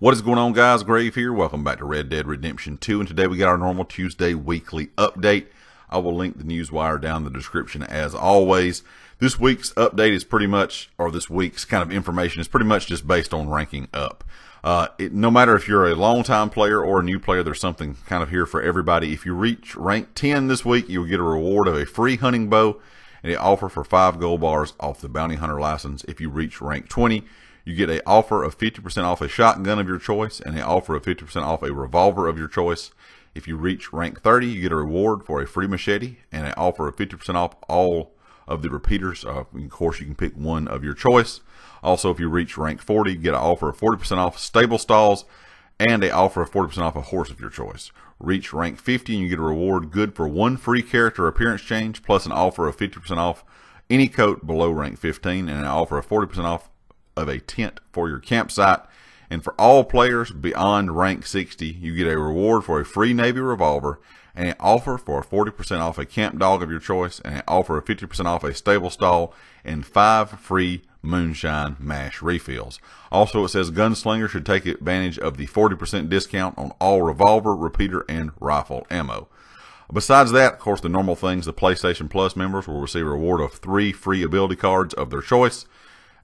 What is going on guys? Grave here. Welcome back to Red Dead Redemption 2 and today we got our normal Tuesday weekly update. I will link the newswire down in the description as always. This week's update is pretty much, or this week's kind of information is pretty much just based on ranking up. Uh, it, no matter if you're a long-time player or a new player, there's something kind of here for everybody. If you reach rank 10 this week, you'll get a reward of a free hunting bow and an offer for 5 gold bars off the bounty hunter license. If you reach rank 20, you get an offer of 50% off a shotgun of your choice and an offer of 50% off a revolver of your choice. If you reach rank 30, you get a reward for a free machete and an offer of 50% off all of the repeaters. Uh, of course, you can pick one of your choice. Also, if you reach rank 40, you get an offer of 40% off stable stalls and an offer of 40% off a horse of your choice. Reach rank 50 and you get a reward good for one free character appearance change plus an offer of 50% off any coat below rank 15 and an offer of 40% off of a tent for your campsite. And for all players beyond rank 60, you get a reward for a free Navy revolver and an offer for a 40% off a camp dog of your choice and an offer of 50% off a stable stall and five free moonshine mash refills. Also, it says gunslinger should take advantage of the 40% discount on all revolver, repeater, and rifle ammo. Besides that, of course, the normal things, the PlayStation Plus members will receive a reward of three free ability cards of their choice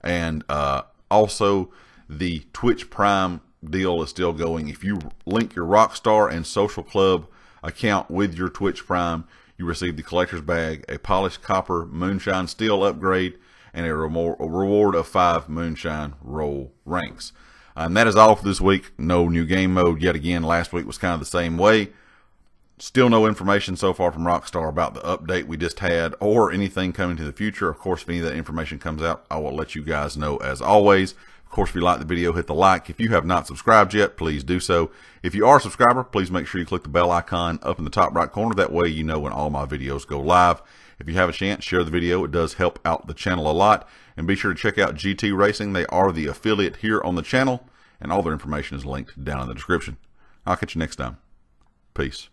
and uh, also the Twitch Prime deal is still going. If you link your Rockstar and Social Club account with your Twitch Prime, you receive the collector's bag, a polished copper moonshine still upgrade, and a, reward of five moonshine role ranks. And that is all for this week. No new game mode yet again. Last week was kind of the same way. Still no information so far from Rockstar about the update we just had or anything coming to the future. Of course, if any of that information comes out, I will let you guys know as always. Of course, if you like the video, hit the like. If you have not subscribed yet, please do so. If you are a subscriber, please make sure you click the bell icon up in the top right corner. That way you know when all my videos go live. If you have a chance, share the video. It does help out the channel a lot. And be sure to check out GT Racing. They are the affiliate here on the channel, and all their information is linked down in the description. I'll catch you next time. Peace.